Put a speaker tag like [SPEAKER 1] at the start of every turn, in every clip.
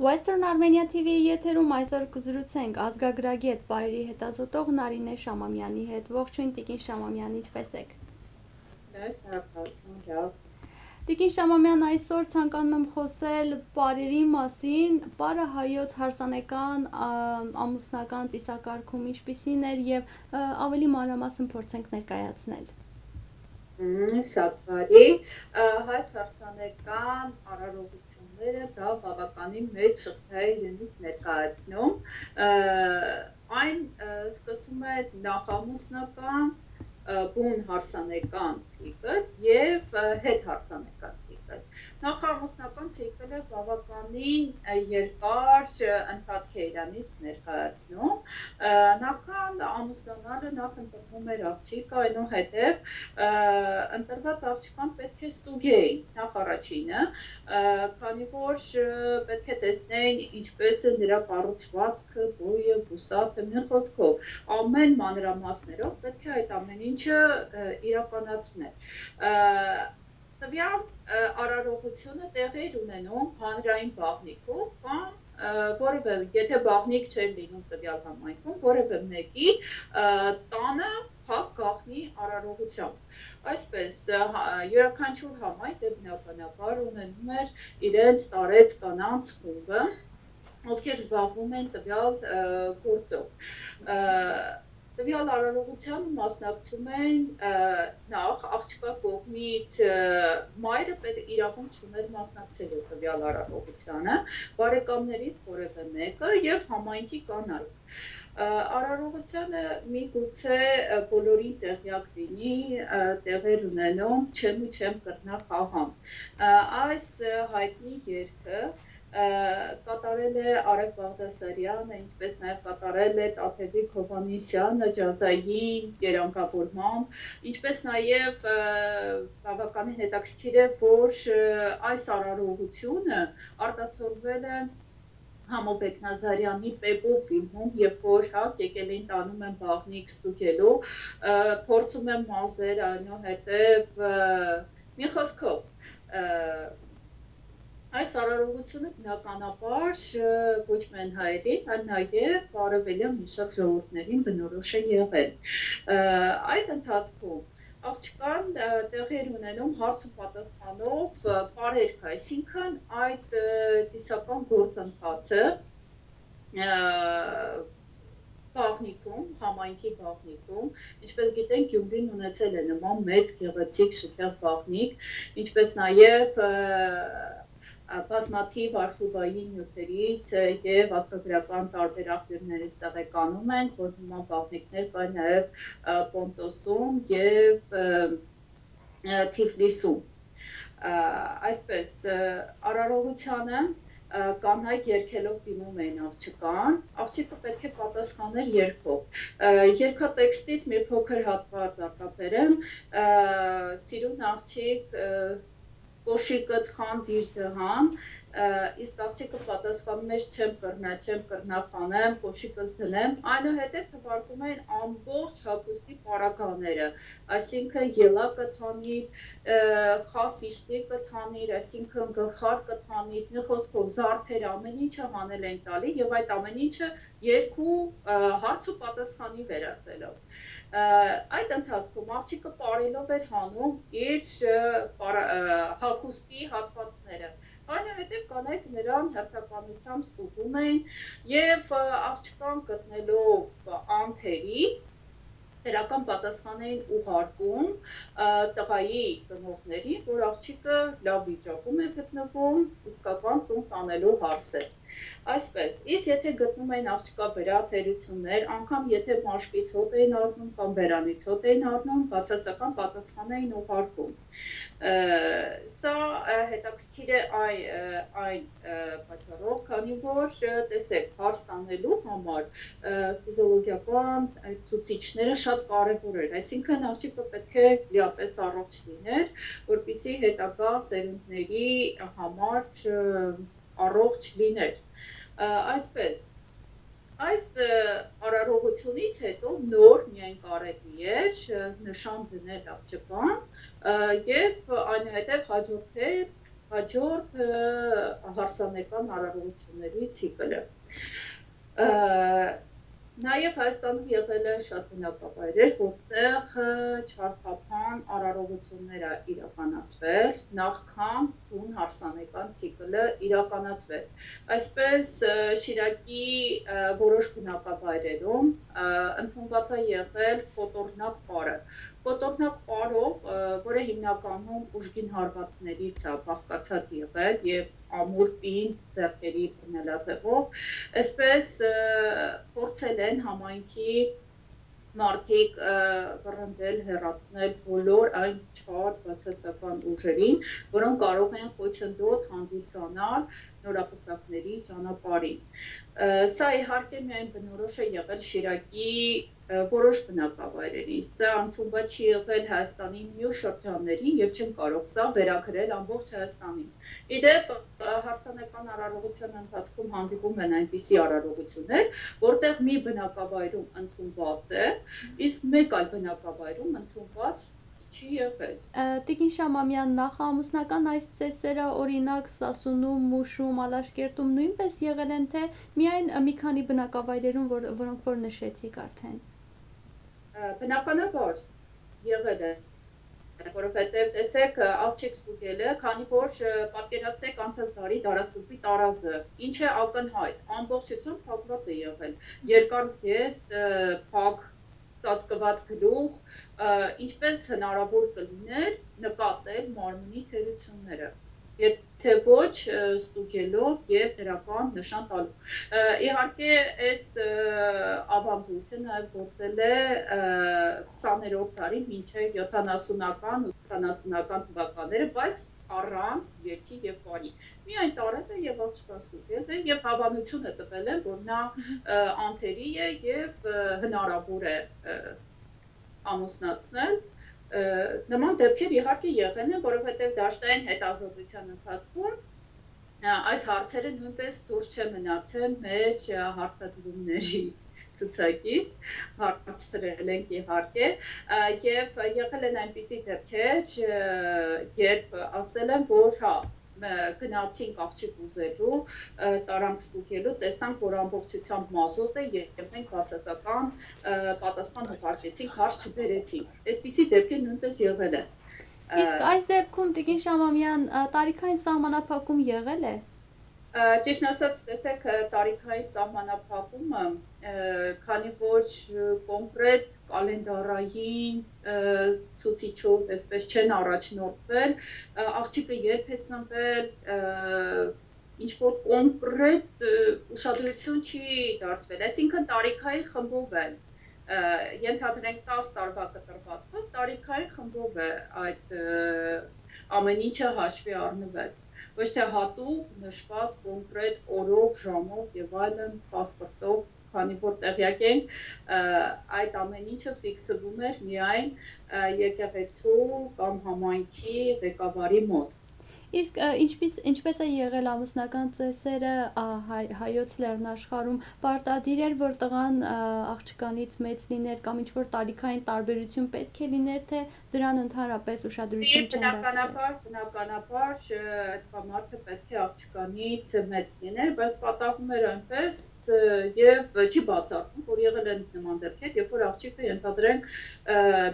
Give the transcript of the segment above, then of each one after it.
[SPEAKER 1] Western Armenia TV-ի եթերում այսօր կզրուցենք ազգագրագետ բարերի հետազոտող Նարինե Շամամյանի հետ։ Ողջույն Տիկին Շամամյան, ինչպե՞ս եք։
[SPEAKER 2] Լավ, շնորհակալություն, լավ։
[SPEAKER 1] Տիկին Շամամյան, այսօր ցանկանում եմ խոսել բարերի մասին, բարը հայոց հարսանեկան ամուսնական ծիսակարգում ինչպիսին էր եւ ավելի մանրամասն փորձենք ներկայացնել
[SPEAKER 2] շատ բարի հայց հարսանեկան արարողությունները դա բավականին մեծ շղթա է իրենից ներկայացնում այն սկսում է նախամուսնական բուն հարսանեկան ցիկլ եւ հետ հարսանեկան Նախամուսնական ցիկլը բավականին երկար ընթացք է իրանից ներկայացնում։ Նախքան ամուսնանալը նախ ընտրվում էր աղջիկը, այնուհետև ընտրված աղջկան պետք է ստուգեին նախ առաջինը, քանի որ պետք է տեսնեին ինչպես է նրա կառուցվածքը, բույը, բուսաթը, մի խոսքով ամեն մանրամասներով պետք է այդ ամեն ինչը իրականացնել տվյալ արարողությունը տեղի էր ունենում հանրային բաղնիքով կամ որևէ եթե բաղնիկ չէր լինում տվյալ համայնքում որևէ մեկի տանը փակ գաղտնի արարողությամբ այսպես յուրաքանչյուր համայնք դե բնականաբար ունենում էր իրենց տարեց կանանց խումբը ովքեր զբաղվում են տվյալ գործով տվյալ արարողությանը մասնակցում են նախ աղջկա կողմից մայրը պետք իրավունք չուներ մասնակցելու տվյալ արարողությանը, բարեկամներից որևէ մեկը եւ համայնքի կանայք արարողությանը մի գուցե բոլորին տեղյակ լինի տեղեր ունենում չեմ ու չեմ կրնա խաղամ այս հայտնի երգը կատարել է Արեգ Բաղդասարյանը, ինչպես նաև կատարել է Տաթևիկ Հովանիսյանը ջազային երանգավորմամբ, ինչպես նաև բավականին հետաքրքիր է, որ այս արարողությունը արտացոլվել է Համոբեկ Նազարյանի Պեպո ֆիլմում, երբ որ հա եկել են տանում են բաղնիկ ստուգելու, փորձում են մազեր, այնուհետև մի խոսքով Այս արարողությունը բնականաբար ոչ միայն հայերին, այլ նաև արևելյան մի շարք ժողովուրդներին բնորոշ է եղել։ Այդ ընթացքում աղջկան տեղի էր ունենում հարց ու պատասխանով բարերք, այսինքն այդ ծիսական գործընթացը բաղնիքում, համայնքի բաղնիքում, ինչպես գիտենք, Գյումրին ունեցել է նման մեծ գեղեցիկ շքեղ բաղնիկ, ինչպես նաև բազմաթիվ արխիվային նյութերից եւ ածկագրական տարբեր աղբյուրներից տեղեկանում են, որ նման բաղնիկներ կան նաեւ Պոնտոսում եւ Թիֆլիսում։ Այսպես արարողությանը կանայք երկելով դիմում էին աղջկան, աղջիկը պետք է պատասխաներ երկով։ Երկատեքստից մի փոքր հատված արտաբերեմ, սիրուն աղջիկ կոշիկը թխան դիր դհան, իսկ աղջիկը պատասխանում էր չեմ կրնա, չեմ կրնա խանեմ, կոշիկս դնեմ, այնուհետև թվարկում են ամբողջ հագուստի պարագաները, այսինքն ելակը թանիր, խաս իշտի կթանիր, այսինքն գլխար կթանիր, մի խոսքով զարդեր ամեն ինչը հանել են տալի եւ այդ ամեն ինչը երկու հարց ու պատասխանի վերածելով այդ ընթացքում աղջիկը parելով էր հանում իր հագուստի հատվածները այնուհետև կանայք նրան հերթականությամբ ստուգում էին եւ աղջկան գտնելով անթերի դրական պատասխան էին ուղարկում տղայի ծնողների, որ աղջիկը լավ վիճակում է գտնվում, իսկական տուն տանելու հարսեր։ Այսպես, իսկ եթե գտնում են աղջկա վրա թերություններ, անգամ եթե մաշկից հոտ էին առնում կամ բերանից հոտ էին առնում, բացասական պատասխան էին ուղարկում։ Սա հետաքրքիր է այն այն պատճառով, քանի որ տեսեք, հարց տանելու համար ֆիզիոլոգիական այդ ցուցիչները շատ կարևոր են։ Այսինքն աղջիկը պետք է լիապես առողջ լիներ, որպիսի հետագա սերունդների համար առողջ լիներ։ Այսպես այս արարողությունից հետո նոր միայն կարելի էր նշան դնել աղջկան եւ այնուհետեւ հաջորդել հաջորդ հարսանեկան արարողությունների ցիկլը Նաև Հայաստանում եղել է շատ բնակավայրեր, որտեղ չարփափան արարողություններ է իրականացվել նախքան տուն հարսանեկան ցիկլը իրականացվել։ Այսպես Շիրակի որոշ բնակավայրերում ընդունված է եղել կոտորնակ պարը, կոտորնակ պարով, որը հիմնականում ուժգին հարվածներից է բաղկացած եղել եւ ամուր պինդ ձեռքերի բնելաձևով, այսպես փորձել են համայնքի մարդիկ բռնդել, հեռացնել բոլոր այն չար բացասական ուժերին, որոնք կարող են խոչընդոտ հանդիսանալ նորապսակների ճանապարհին։ Սա իհարկե միայն բնորոշ է եղել Շիրակի որոշ բնակավայրերի։ Սա ընդունված չի եղել Հայաստանի մյուս շրջաններին եւ չեն կարող սա վերագրել ամբողջ Հայաստանին։ Իդեպ հարսանեկան արարողության ընթացքում հանդիպում են այնպիսի արարողություններ, որտեղ մի բնակավայրում ընդունված է, իսկ մեկ այլ բնակավայրում ընդունված չի եղել։
[SPEAKER 1] Տիկին Շամամյան, նախ ամուսնական այս ծեսերը օրինակ Սասունում, Մուշում, Ալաշկերտում նույնպես եղել են թե միայն մի քանի բնակավայրերում, որ, որոնք որ նշեցիք արդեն։
[SPEAKER 2] Բնականաբար եղել է որովհետև տեսեք աղջիկ ստուգելը, քանի որ պատկերացեք անցած տարի դարաշրջանի տարազը, ինչ է ակնհայտ, ամբողջությամբ փակված է եղել։ Երկար զգեստ, փակ ծածկված գլուխ, ինչպես հնարավոր կլիներ նկատել մարմնի թերությունները եթե ոչ ստուգելով եւ դրական նշան տալու։ Իհարկե այս ավանդույթը նաեւ գործել է 20-րդ դարի մինչեւ 70-ական, 80-ական թվականները, բայց առանց երկի եւ բարի։ Միայն տարել է եւ աղջկասուկել է եւ հավանություն է տվել է, որ նա անթերի է եւ հնարավոր է ամուսնացնել նման դեպքեր իհարկե եղել են, որովհետև դաշտային հետազոտության ընթացքում այս հարցերը նույնպես դուրս չեն մնացել մեր հարցադրումների ցուցակից հարցրել ենք իհարկե եւ եղել են այնպիսի դեպքեր երբ ասել են որ հա գնացինք աղջիկ ուզելու, տարանք ստուգելու, տեսանք, որ ամբողջությամբ մազոտ է եւ մենք բացասական պատասխան հպարտեցինք, հարց չբերեցինք։ Այսպիսի դեպքեր նույնպես եղել են։
[SPEAKER 1] Իսկ այս դեպքում Տիկին Շամամյան տարիքային սահմանափակում եղել է։
[SPEAKER 2] Ճիշտ ասած, տեսեք, տարիքային սահմանափակումը, քանի որ կոնկրետ կալենդարային ցուցիչով այսպես չեն առաջնորդվել, աղջիկը երբ է ծնվել, ինչ որ կոնկրետ ուշադրություն չի դարձվել, այսինքն տարիքային խմբով է ենթադրենք 10 տարվա կտրվածքով տարիքային խմբով է այդ ամեն ինչը հաշվի առնվել ոչ թե հատուկ նշված կոնկրետ օրով, ժամով եւ այլն, պասպորտով քանի որ տեղյակ ենք այդ ամեն ինչը ֆիքսվում էր միայն եկեղեցու կամ համայնքի ղեկավարի մոտ
[SPEAKER 1] Իսկ ինչպես ինչպես է եղել ամուսնական ծեսերը հայ, հայոց լեռնաշխարում պարտադիր էր որ տղան աղջկանից մեծ լիներ կամ ինչ որ տարիքային տարբերություն պետք է լիներ թե դրան ընդհանրապես ուշադրություն
[SPEAKER 2] չեն դարձրել։ Բնականաբար, բնականաբար տղամարդը պետք է աղջկանից մեծ լիներ, բայց պատահում էր այնպես եւ չի բացառվում, որ եղել են նման դեպքեր, երբ որ աղջիկը ենթադրենք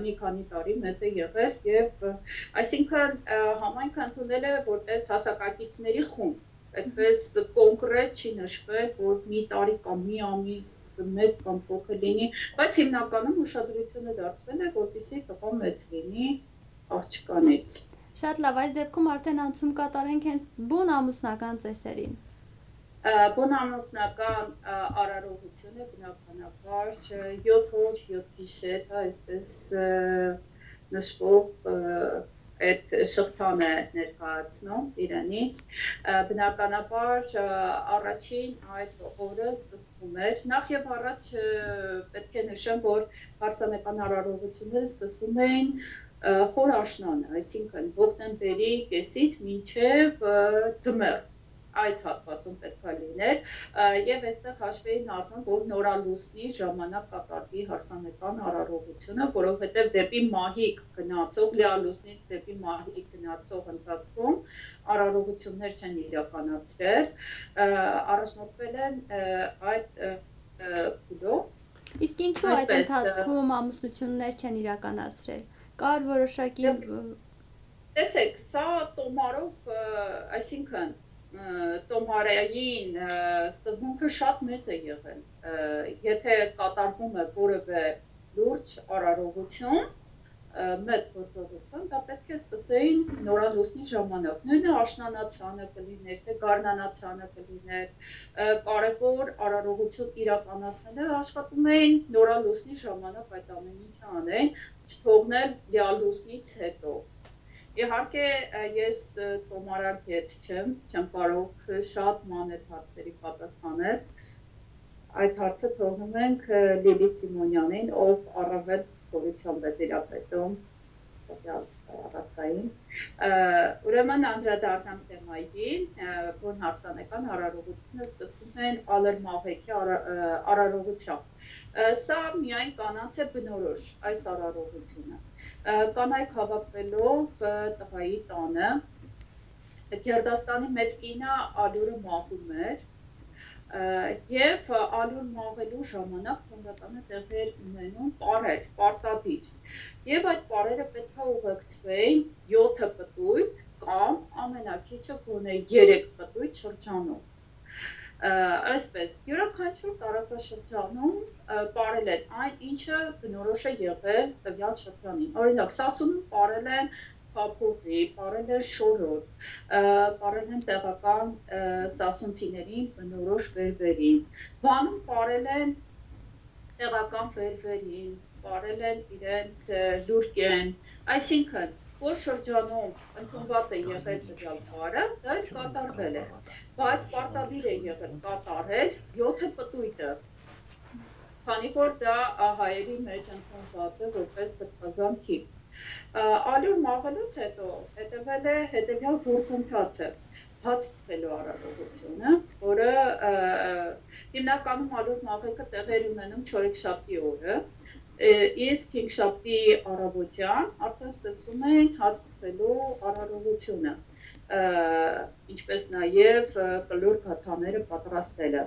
[SPEAKER 2] մի քանի տարի մեծ է եղել եւ այսինքն համայնքը ընդունել է որպես հասակակիցների խումբ այդպես կոնկրետ չի նշվել, որ մի տարի կամ մի ամիս մեծ կամ փոքր լինի, բայց հիմնականում ուշադրությունը դարձվել է, որպեսզի տղա մեծ լինի աղջկանից։
[SPEAKER 1] Շատ լավ, այս դեպքում արդեն անցում կատարենք հենց բուն ամուսնական ծեսերին։
[SPEAKER 2] Բուն ամուսնական արարողությունը բնականաբար 7 օր, 7 գիշեր, հա, այսպես նշվող այդ շղթան է ներկայացնում Իրանից բնականաբար առաջին այդ օրը սկսվում էր նախ եւ առաջ պետք է նշեմ որ հարսանեկան արարողությունները սկսում էին խոր աշնանը այսինքն հոկտեմբերի կեսից մինչև ձմեռ այդ հատվածում պետք է լիներ եւ այստեղ հաշվի էին առնում, որ նորալուսնի ժամանակ կատարվի հարսանեկան արարողությունը, որովհետեւ դեպի մահիկ գնացող լիալուսնից դեպի մահիկ գնացող ընթացքում արարողություններ չեն իրականացրել, առաջնորդվել են այդ
[SPEAKER 1] Իսկ ինչու այդ ընթացքում ամուսնություններ չեն իրականացրել։ Կար որոշակի
[SPEAKER 2] Տեսեք, սա տոմարով, այսինքն տոմարային սկզբունքը շատ մեծ է եղել։ Եթե կատարվում է որևէ լուրջ արարողություն, մեծ գործողություն, դա պետք է սկսեին նորանոսնի ժամանակ։ Նույնը աշնանացանը կլիներ, թե գարնանացանը կլիներ, կարևոր արարողություն իրականացնելը աշխատում էին նորանոսնի ժամանակ այդ ամեն ինչը անեն, չթողնել լիալուսնից հետո։ Իհարկե ես տոմարար հետ չեմ, չեմ կարող շատ մանետ հարցերի պատասխանել։ Այդ հարցը թողնում ենք Լիլիթ Սիմոնյանին, ով առավել գորությամբ է դերապետում առարկային։ Ուրեմն անդրադառնամ թեմային, որ հարսանեկան արարողությունը սկսում են ալերմաղեքի արարողությամբ։ Սա միայն կանանց է բնորոշ այս արարողությունը։ Կանայք հավաքվելով տղայի տանը Գերդաստանի մեծ կինը ալյուրը մաղում էր եւ ալյուր մաղելու ժամանակ թոնգատանը տեղեր ունենում պարեր, պարտադիր։ Եվ այդ պարերը պետք է ուղեկցվեին 7 պտույտ կամ ամենակիչը գոնե 3 պտույտ շրջանում այսպես յուրաքանչյուր տարածաշրջանում ապարել են այն ինչը բնորոշ է եղել տվյալ շրջանին օրինակ սասունում ապարել են փափուկի, բարել էր շորոց, բարել են տեղական սասունցիներին բնորոշ վերվերին, բանում բարել են տեղական վերվերին, բարել են իրենց լուրկեն, այսինքն որ շրջանում ընդունված է եղել տվյալ բարը, դա կատարվել է։ Բայց պարտադիր է եղել կատարել 7 պտույտը քանի որ դա հայերի մեջ ընդունված է որպես սրբազան քիպ Ալյուր մաղելուց հետո հետևել է հետևյալ գործընթացը հաց թվելու արարողությունը, որը հիմնականում ալյուր մաղելքը տեղեր ունենում 4-շաբթի օրը, իսկ 5-շաբթի առավոտյան արդեն սկսում են հաց թվելու արարողությունը, ինչպես նաև կլոր գաթաները պատրաստելը։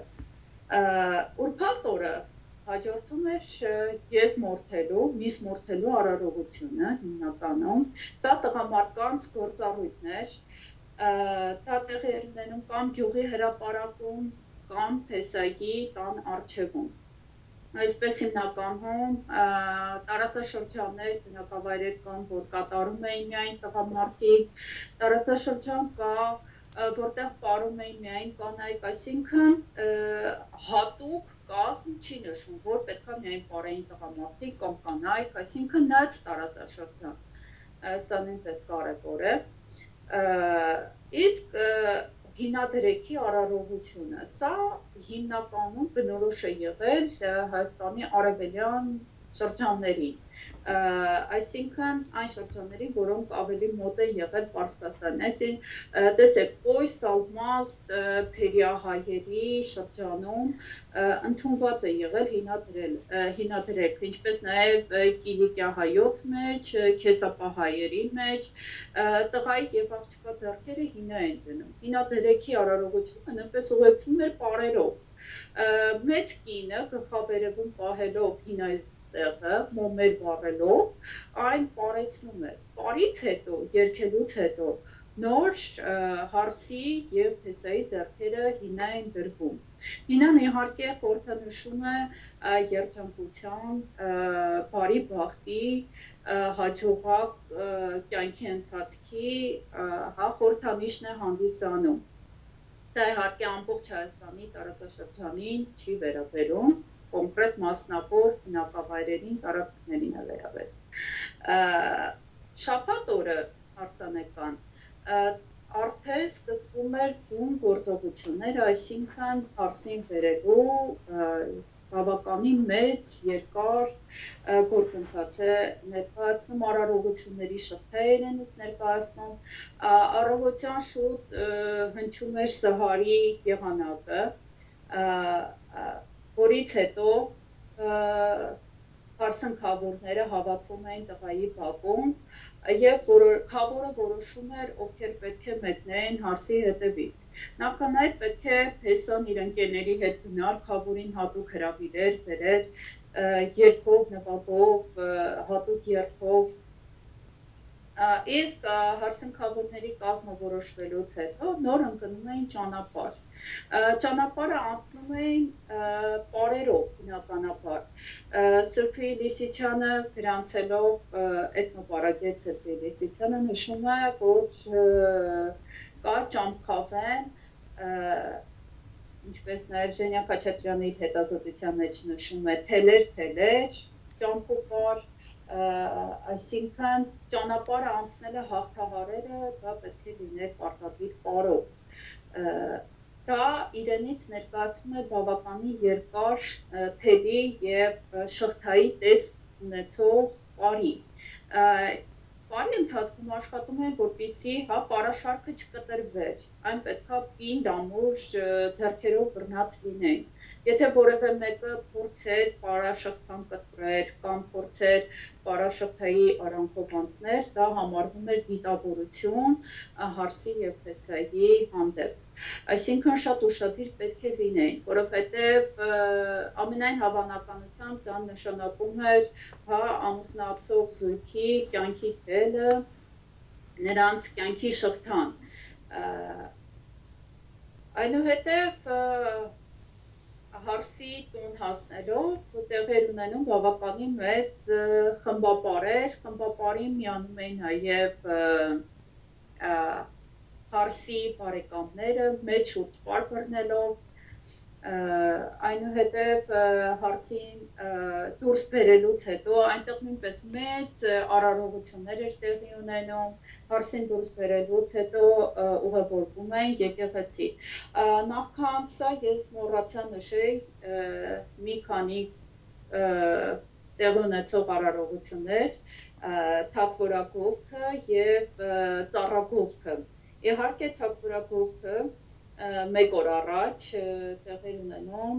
[SPEAKER 2] Ուրբաթ օրը հաջորդում էր ես մորթելու, միս մորթելու արարողությունը հիմնականում։ Սա տղամարդկանց գործառույթներ, դա տեղի էր ունենում կամ գյուղի հրապարակում, կամ Փեսայի տան արչևում։ Այսպես հիմնականում տարածաշրջաններ, բնակավայրեր կան, որ կատարում էին միայն տղամարդիկ, տարածաշրջան կա, որտեղ ապարում էին միայն կանայք, այսինքն հատուկ կազմ չի նշում, որ պետքա միայն պարային տղամարդիկ կամ կանայք, այսինքն նայած տարածաշրջան։ Սա նույնպես կարևոր է։ Իսկ հինադրեքի արարողությունը, սա հիմնականում բնորոշ է եղել Հայաստանի արևելյան շրջաններին այսինքն այն շրջաններին, որոնք ավելի մոտ են եղել Պարսկաստանին։ Այսինքն տեսեք, Խոյ, Սալմաստ, Փերիահայերի շրջանում ընդունված է եղել հինադրել, հինադրեք, ինչպես նաև Կիլիկիա հայոց մեջ, Քեսապահայերի մեջ, տղայի եւ աղջկա ձեռքերը հինա են դնում։ Հինադրեքի արարողությունը նույնպես ուղեկցում էր պարերով մեծ կինը գլխավերևում պահելով հինայ տեղը մոմեր վառելով այն պարեցնում է։ Պարից հետո, երկելուց հետո նոր հարսի եւ փեսայի ձեռքերը հինա են դրվում։ Հինան իհարկե խորհրդանշում է երջանկության, բարի բախտի, հաջողակ կյանքի ընթացքի, հա խորհրդանիշն է հանդիսանում։ Սա իհարկե ամբողջ Հայաստանի տարածաշրջանին չի վերաբերում, կոնկրետ մասնավոր բնակավայրերին, տարածքներին է վերաբերում։ Շաբաթ օրը հարսանեկան արդեն սկսվում էր բուն գործողությունները, այսինքն հարսին վերելու բավականին մեծ երկար գործընթաց է ներկայացնում արարողությունների շփթեր են ներկայացնում առողջության շուտ հնչում էր սհարի եղանակը որից հետո հարսնքավորները հավաքվում էին տղայի բակում եւ որ խավորը որոշում էր ովքեր պետք է մեկնեն հարսի հետևից նախքան այդ պետք է փեսան իր ընկերների հետ գնալ խավորին հատուկ հրավիրեր բերեր երկով նվագով հատուկ երթով իսկ հարսնքավորների կազմը որոշվելուց հետո նոր ընկնում էին ճանապարհ ճանապարհը անցնում էին պարերով բնականաբար Սրբի Լիսիցյանը գրանցելով էթնոպարագետ Սրբի Լիսիցյանը նշում է որ կա ճամփավեն ինչպես նաև Ժենյա Խաչատրյանի հետազոտության մեջ նշում է թելեր թելեր ճամփուկար այսինքն ճանապարհը անցնելը հաղթահարելը դա պետք է լիներ պարտադիր պարով դա իրենից ներկայացում է բավականին երկար թելի եւ շղթայի տեսք ունեցող բարի բարի ընթացքում աշխատում են որպիսի հա պարաշարքը չկտրվեր այն պետքա պինդ ամուր ձեռքերով բռնած լինեն Եթե որևէ մեկը փորձեր պարաշղթան կտրեր կամ փորձեր պարաշղթայի արանքով անցներ, դա համարվում էր դիտավորություն հարսի եւ փեսայի հանդեպ։ Այսինքն շատ ուշադիր պետք է լինեին, որովհետեւ ամենայն հավանականությամբ դա նշանակում էր հա ամուսնացող զույգի կյանքի թելը նրանց կյանքի շղթան այնուհետև հարսի տուն հասնելով տեղեր ունենում բավականին մեծ խմբապարեր, խմբապարին միանում էին նաև հարսի բարեկամները մեծ շուրջ պար բռնելով այնուհետև հարսին դուրս բերելուց հետո այնտեղ նույնպես մեծ արարողություններ էր տեղի ունենում հարսին դուրս բերելուց հետո ուղևորվում են եկեղեցի նախքան սա ես մոռացա նշեի մի քանի տեղ ունեցող արարողություններ թակվորակովքը եւ ծառակովքը իհարկե թակվորակովքը մեկ օր առաջ տեղի ունենում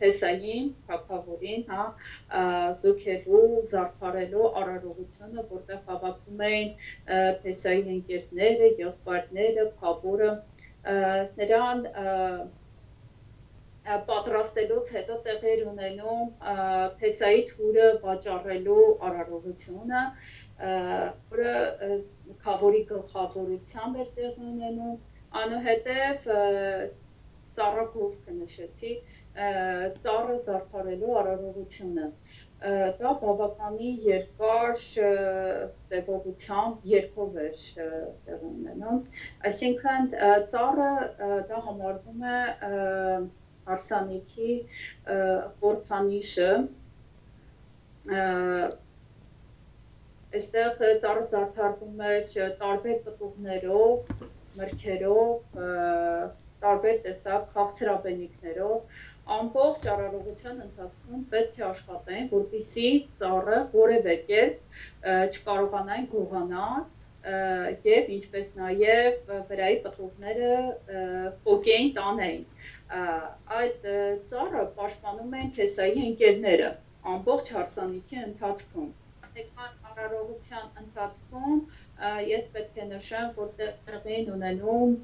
[SPEAKER 2] փեսային թակավորին, հա, զոքելու, զարդարելու արարողությունը, որտեղ հավաքվում էին փեսայի ընկերները, եղբայրները, խավորը, նրան պատրաստելուց հետո տեղեր ունենում փեսայի թուրը վաճառելու արարողությունը, որը խավորի գլխավորությամբ էր տեղի ունենում Անուհետև ծառակով կնշեցի ծառը զարդարելու արարողությունը դա բավականին երկար տևողությամբ երկով էր տեղ ունենում այսինքն ծառը դա համարվում է հարսանիքի խորթանիշը այստեղ ծառը զարդարվում էր տարբեր պտուղներով մրգերով, տարբեր տեսակ քաղցրապենիքներով ամբողջ արարողության ընթացքում պետք է աշխատեն, որպիսի ծառը որևէ կերպ չկարողանային գողանալ եւ ինչպես նաեւ վրայի պտուղները փոկեին տանեին այդ ծառը պաշտպանում են քեսայի ընկերները ամբողջ հարսանիքի ընթացքում արարողության ընթացքում ես պետք է նշեմ, որ տեղի են ունենում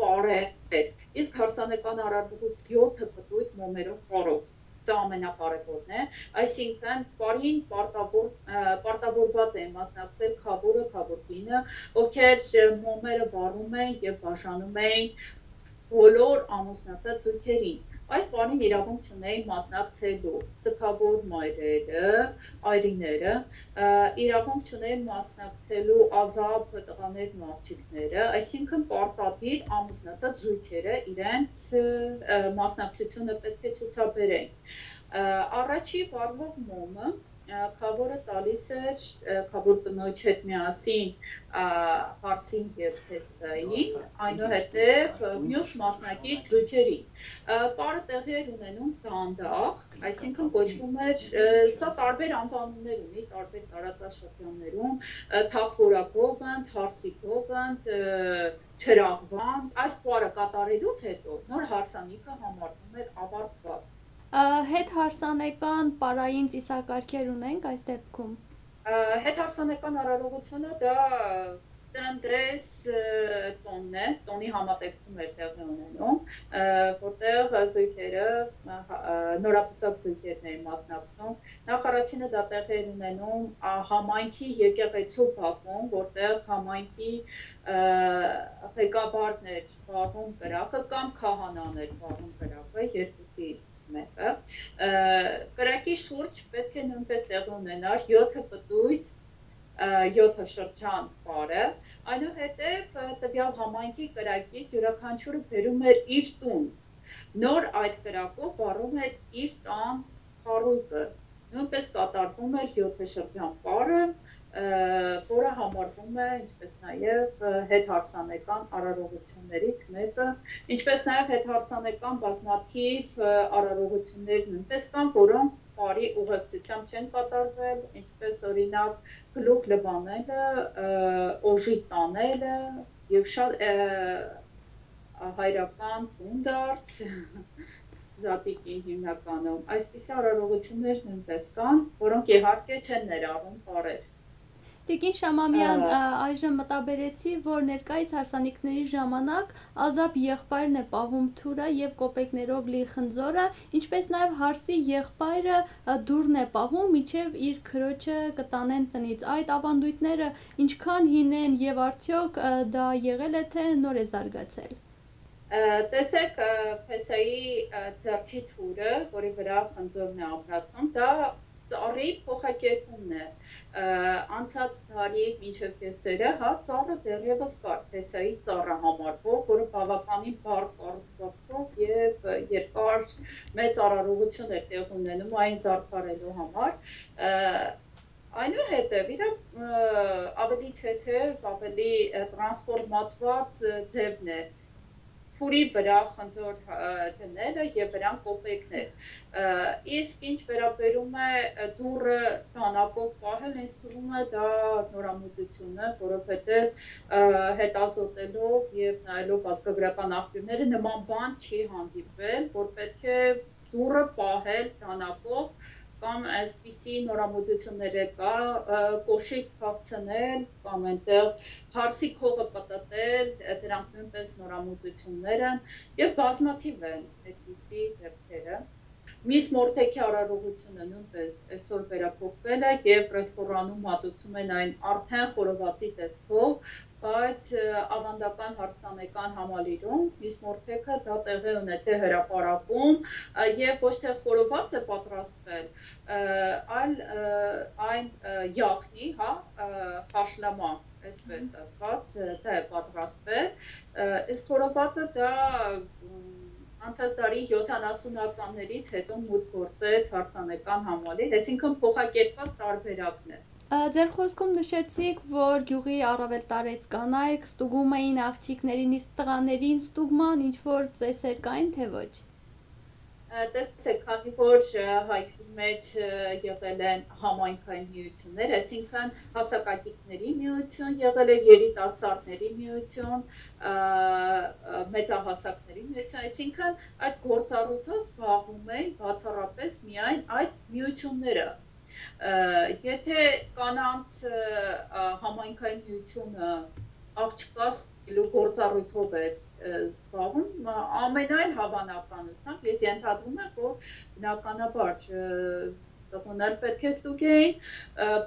[SPEAKER 2] պարեր։ Իսկ հարսանեկան արարողուց 7 պտույտ մոմերով պարով սա ամենակարևորն է, այսինքն բարին պարտավոր պարտավորված են մասնակցել խավորը, խավորկինը, ովքեր մոմերը վառում են եւ բաժանում են բոլոր ամուսնացած զույգերին այս բանին իրավունք չունեին մասնակցելու ծքավոր մայրերը, այրիները, իրավունք չունեին մասնակցելու ազապ տղաներն ու աղջիկները, այսինքն պարտադիր ամուսնացած զույգերը իրենց մասնակցությունը պետք է ցուցաբերեն։ Առաջի վարվող մոմը խավորը տալիս էր խավոր տնոջ հետ միասին հարսին եւ թեսային, այնուհետեւ մյուս մասնակից զույգերին։ Պարը տեղի էր ունենում դանդաղ, այսինքն կոչվում էր սա տարբեր անվանումներ ունի, տարբեր տարածաշրջաններում, թակվորակովանդ, հարսիկովանդ, չրաղվանդ, այս պարը կատարելուց հետո նոր հարսանիքը համարվում էր ավարտված
[SPEAKER 1] հետ հարսանեկան պարային ծիսակարգեր ունենք այս դեպքում։
[SPEAKER 2] Հետ հարսանեկան արարողությունը դա տնտես տոնն է, տոնի համատեքստում էր տեղի ունենում, որտեղ զույգերը նորապսակ զույգերն էին մասնակցում։ Նախ առաջինը դա տեղի էր ունենում համայնքի եկեղեցու բակում, որտեղ համայնքի ղեկավարներ բաղում կրակը կամ քահանաներ բաղում կրակը երկուսի մեկը կրակի շուրջ պետք է նույնպես տեղի ունենար 7 պտույտ 7 շրջան բարը այնուհետև տվյալ համայնքի կրակից յուրաքանչյուրը բերում էր իր տուն նոր այդ կրակով վառում էր իր տան խարույկը նույնպես կատարվում էր 7 շրջան բարը որը համարվում է ինչպես նաև հետհարսանեկան արարողություններից մեկը, ինչպես նաև հետհարսանեկան բազմաթիվ արարողություններ նույնպես կան, որոնք բարի ուղեկցությամբ չեն կատարվել, ինչպես օրինակ գլուխ լվանելը, օժի տանելը եւ շատ հայրական տունդարց զատիկի հիմնականում այսպիսի արարողություններ նույնպես կան, որոնք իհարկե չեն ներառում բարեր։
[SPEAKER 1] Տիկին Շամամյան այժմ մտաբերեցի, որ ներկայիս հարսանիքների ժամանակ ազապ եղբայրն է պահում թուրը եւ կոպեկներով լի խնձորը, ինչպես նաեւ հարսի եղբայրը դուրն է պահում, միջև իր քրոջը կտանեն տնից։ Այդ ավանդույթները ինչքան հին են եւ արդյոք դա եղել է թե նոր է զարգացել։
[SPEAKER 2] Տեսեք, Փեսայի ձեռքի թուրը, որի վրա խնձորն է ապրացում, դա ծառի փոխակերպումն է անցած տարի մինչև կեսերը հա ծառը դեռևս կար փեսայի ծառը համարվող որը բավականին բարդ կառուցվածքով եւ երկար մեծ արարողություն էր տեղ ունենում այն զարգարելու համար այնուհետև իր ավելի թեթև ավելի տրանսֆորմացված ձևն է փուրի վրա խնձոր դնելը եւ վրան կոպեկներ։ Իսկ ինչ վերաբերում է դուրը տանակով պահել, ինձ թվում է դա նորամուծություն է, որովհետեւ հետազոտելով եւ նայելով ազգագրական աղբյուրները նման բան չի հանդիպել, որ պետք է դուրը պահել տանակով կամ այսպիսի նորամուծություններ է կա կոշիկ փախցնել կամ այնտեղ հարսի քողը պատտել դրանք նույնպես նորամուծություններ են եւ բազմաթիվ են այդպիսի դեպքերը Միս մորթեքի արարողությունը նույնպես այսօր վերափոխվել է եւ ռեստորանում մատուցում են այն արդեն խորովածի տեսքով, բայց ավանդական հարսանեկան համալիրում միսմորթեքը դա տեղի ունեցել հրապարակում եւ ոչ թե խորոված է պատրաստվել, այլ այն յախնի, հա, խաշլամա այսպես ասված, դա է պատրաստվել։ Իսկ խորովածը դա անցած տարի 70-ականներից հետո մուտք գործեց հարսանեկան համալիր, այսինքն փոխակերպված տարբերակն է։
[SPEAKER 1] Ձեր խոսքում նշեցիք, որ գյուղի առավել տարեց կանայք ստուգում էին աղջիկներին, իսկ տղաներին ստուգման ինչ որ ծեսեր կային, թե ոչ։
[SPEAKER 2] Տեսեք, քանի որ հայտնի մեջ եղել են համայնքային միություններ, այսինքն հասակակիցների միություն, եղել է երիտասարդների միություն, մեծահասակների միություն, այսինքն այդ գործառույթով զբաղվում էին բացառապես միայն այդ միությունները Եթե կանանց համայնքային միությունը աղջկաս գործառույթով է զբաղվում ամենայն հավանականությամբ ես ենթադրում եմ որ բնականաբար տղաներ պետք է ստուգեին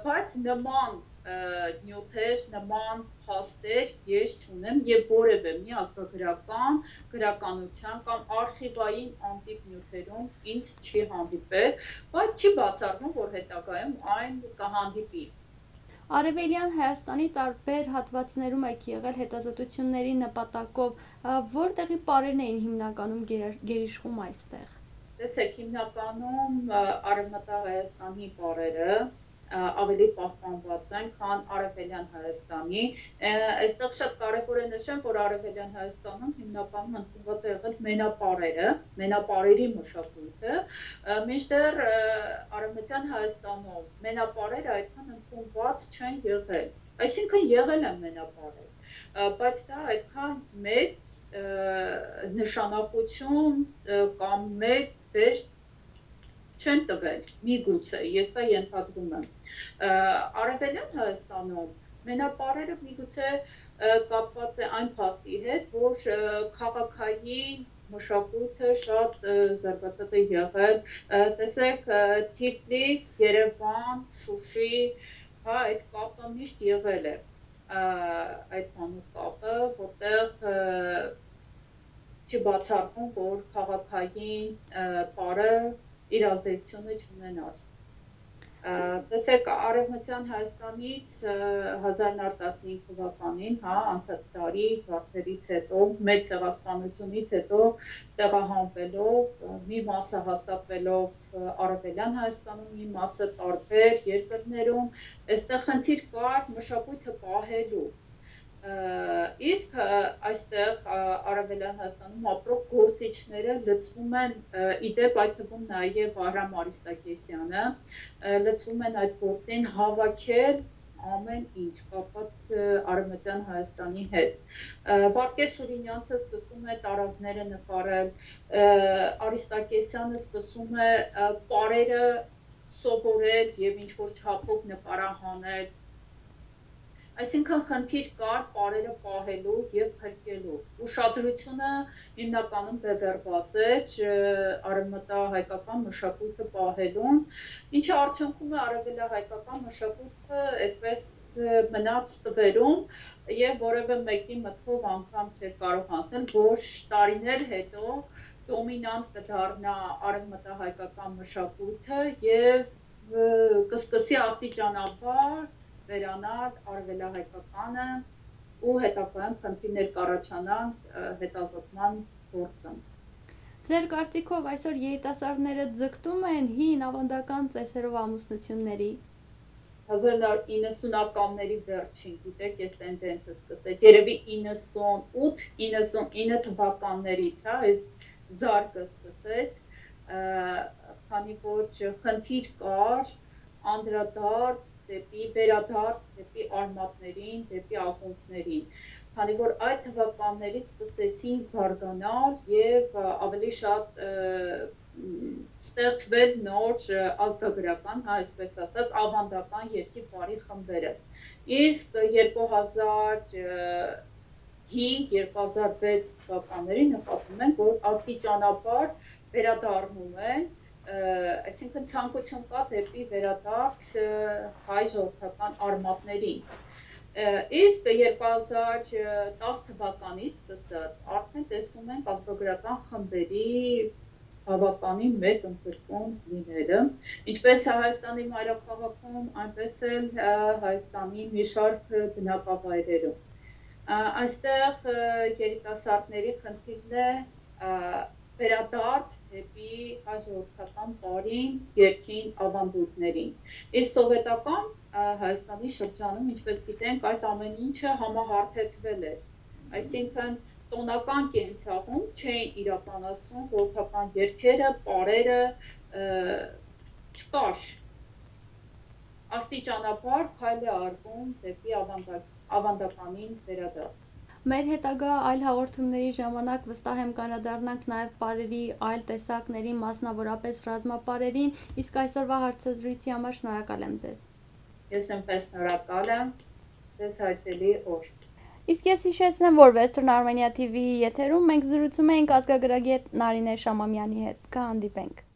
[SPEAKER 2] բայց նման նյութեր, նման փաստեր ես չունեմ եւ որևէ մի ազգագրական գրականության կամ արխիվային անտիպ նյութերում ինձ չի հանդիպել, բայց չի բացառվում, որ հետագայում այն կհանդիպի։
[SPEAKER 1] Արևելյան Հայաստանի տարբեր հատվածներում եք եղել հետազոտությունների նպատակով, որտեղի պարերն էին հիմնականում գերիշխում այստեղ։
[SPEAKER 2] տեսեք հիմնականում Արևմտահայաստանի բարերը ավելի պահպանված են, քան Արևելյան Հայաստանի։ Այստեղ շատ կարևոր է նշեմ, որ Արևելյան Հայաստանում հիմնականում ընդունված է եղել մենապարերը, մենապարերի մշակույթը, մինչդեռ Արևմտյան Հայաստանում մենապարերը այդքան ընդունված չեն եղել։ Այսինքն եղել են մենապարեր, բայց դա այդքան մեծ նշանակություն կամ մեծ դեր չեն տվել միգուցե ես սա ենթադրում եմ արևելյան հայաստանում մենապարերը միգուցե կապված է այն փաստի հետ որ քաղաքային մշակույթը շատ զարգացած է եղել տեսեք Թիֆլիս, Երևան, Շուշի, հա այդ կապը միշտ եղել է այդ բանու կապը, որտեղ չբացառվում, որ քաղաքային պարը իր ազդեցությունը չունենար։ Տեսեք, Արևմտյան Հայաստանից 1915 թվականին, հա, անցած տարի վարդերից հետո, մեծ ցեղասպանությունից հետո տեղահանվելով, մի մասը հաստատվելով Արևելյան Հայաստանում, մի մասը տարբեր երկրներում, այստեղ խնդիր կար մշակույթը պահելու իսկ այստեղ Արևելյան Հայաստանում ապրող գործիչները լծվում են իդեպ այդ թվում նաև Արամ Արիստակեսյանը լծվում են այդ գործին հավաքել ամեն ինչ կապված Արևմտյան Հայաստանի հետ։ Վարդգես Սուրինյանցը սկսում է տարազները նկարել, Արիստակեսյանը սկսում է պարերը սովորել եւ ինչ որ չափով նկարահանել Այսինքն խնդիր կար բարերը պահելու եւ փրկելու։ Ուշադրությունը հիմնականում բևեռված էր արևմտահայկական մշակույթը պահելուն, ինչը արդյունքում է արևելահայկական մշակույթը այդպես մնաց տվերում եւ որևէ մեկի մտքով անգամ չէր կարող ասել, որ տարիներ հետո դոմինանտ կդառնա արևմտահայկական մշակույթը եւ կսկսի աստիճանաբար վերանալ արևելահայկականը ու հետագայում խնդիրներ կառաջանան հետազոտման գործում։
[SPEAKER 1] Ձեր կարծիքով այսօր երիտասարդները ձգտում են հին ավանդական ծեսերով ամուսնությունների
[SPEAKER 2] 1990-ականների վերջին, գիտեք, այս տենդենսը սկսեց։ Երևի 98-99 թվականներից, հա, այս զարգը սկսեց, քանի որ խնդիր կար անդրադարձ դեպի վերադարձ դեպի արմատներին, դեպի ակունքներին, քանի որ այդ թվականներից սկսեցին զարգանալ եւ ավելի շատ ստեղծվել նոր ազգագրական, հա, այսպես ասած, ավանդական երկի բարի խմբերը։ Իսկ 2005-2006 թվականներին նկատում ենք, որ աստիճանաբար վերադառնում են այսինքն ցանկություն կա դեպի վերադարձ հայ ժողովրդական արմատներին։ Իսկ 2010 թվականից սկսած արդեն տեսնում ենք ազգագրական խմբերի բավականին մեծ ընդգրկում լինելը, ինչպես Հայաստանի մայրաքաղաքում, այնպես էլ Հայաստանի մի շարք բնակավայրերում։ Այստեղ երիտասարդների խնդիրն է վերադարձ դեպի հաջորդական տարին երկին ավանդույթներին։ Իսկ սովետական Հայաստանի շրջանում, ինչպես գիտենք, այդ ամեն ինչը համահարթեցվել էր։ Այսինքն տոնական կենցաղում չէին իրականացում ժողովրդական երգերը, պարերը, չկար աստիճանաբար քայլ է արվում դեպի ավանդականին վերադարձ։
[SPEAKER 1] Մեր հետագա այլ հաղորդումների ժամանակ վստահ եմ կանրադառնանք նաև պարերի այլ տեսակների, մասնավորապես ռազմապարերին, իսկ այսօրվա հարցազրույցի համար շնորհակալ եմ ձեզ։
[SPEAKER 2] Ես եմ շնորհակալ եմ։ Ձեզ հաճելի օր։
[SPEAKER 1] Իսկ ես հիշեցնեմ, որ Western Armenia TV-ի եթերում մենք զրուցում էինք ազգագրագետ Նարինե Շամամյանի հետ։ Կհանդիպենք։